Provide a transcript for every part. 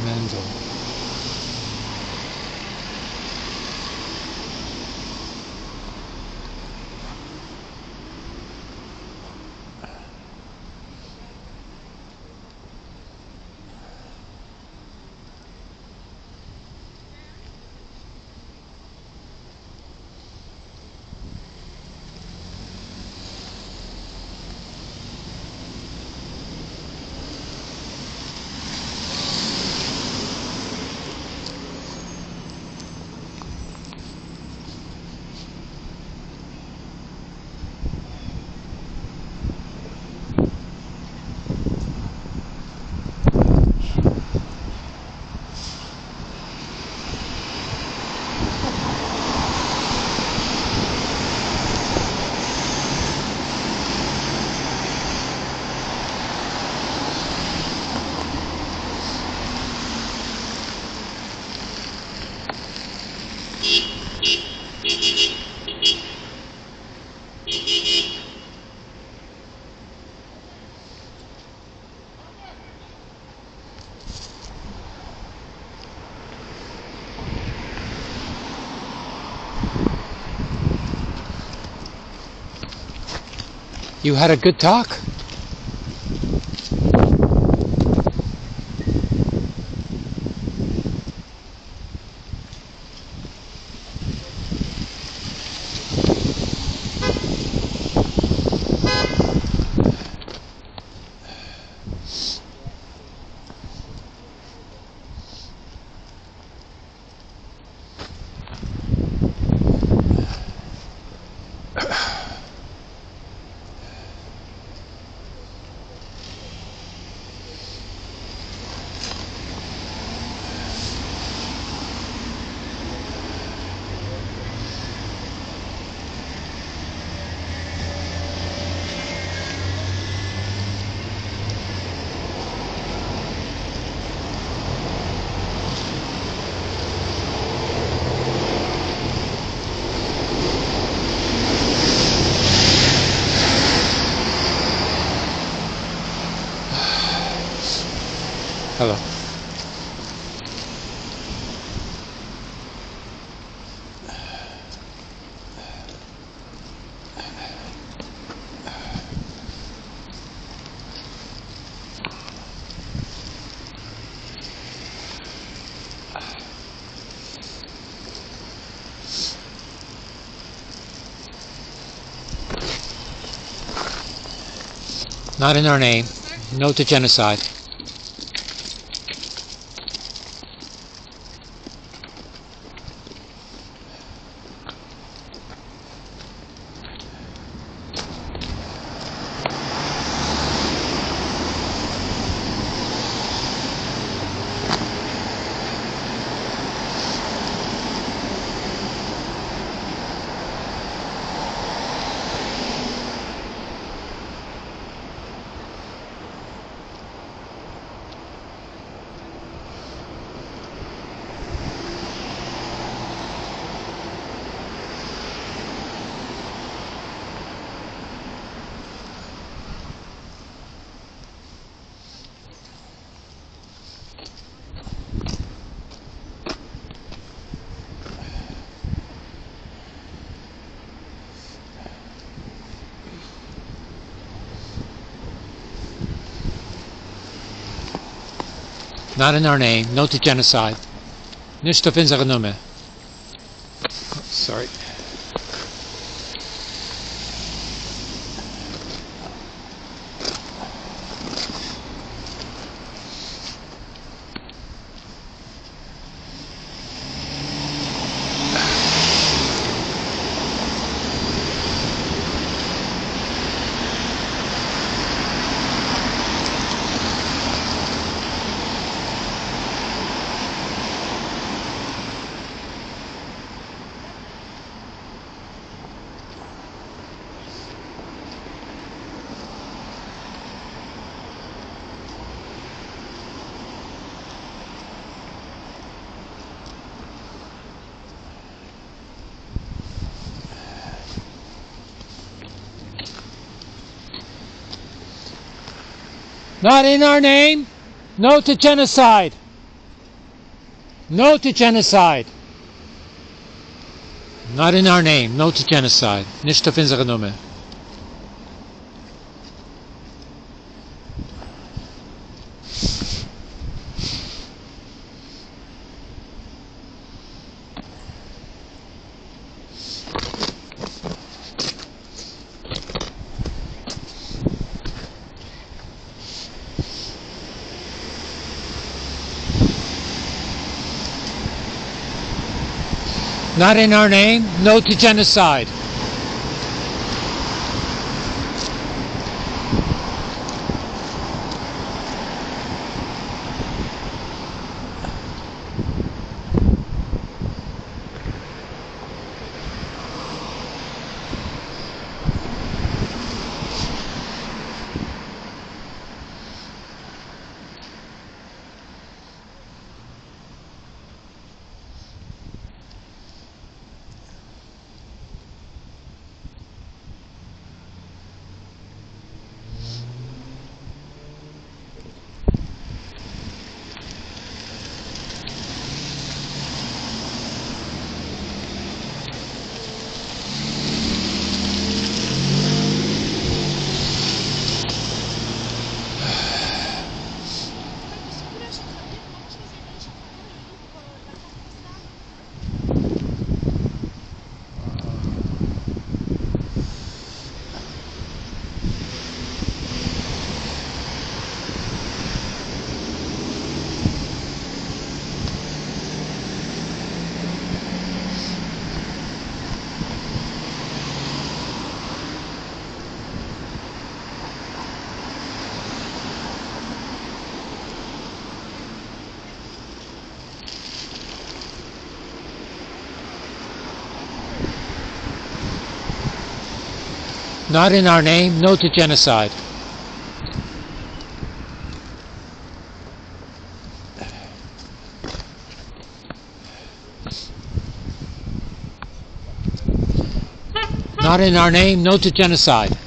Mendel. You had a good talk? Not in our name. No to genocide. Not in our name. No to genocide. Nicht auf unsere. Sorry. Not in our name. No to genocide. No to genocide. Not in our name. No to genocide. Nicht auf unsere Nummer. Not in our name. No to genocide. Not in our name. No to genocide. Not in our name. No to genocide.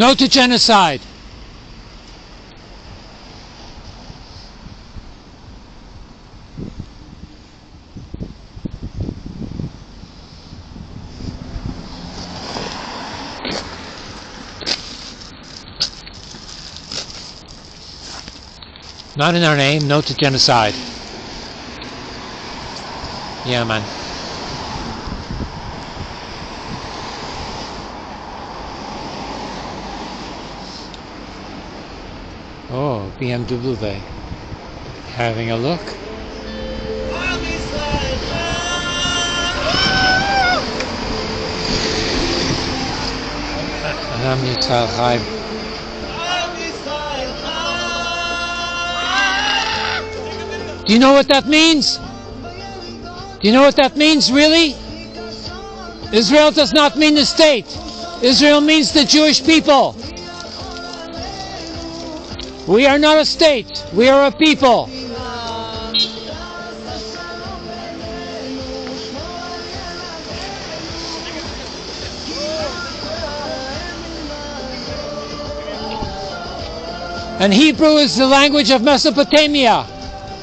No to genocide. Not in our name. No to genocide. Yeah, man. BMW. Having a look. Am Yisrael Chai. Do you know what that means? Do you know what that means, really? Israel does not mean the state. Israel means the Jewish people. We are not a state. We are a people. And Hebrew is the language of Mesopotamia.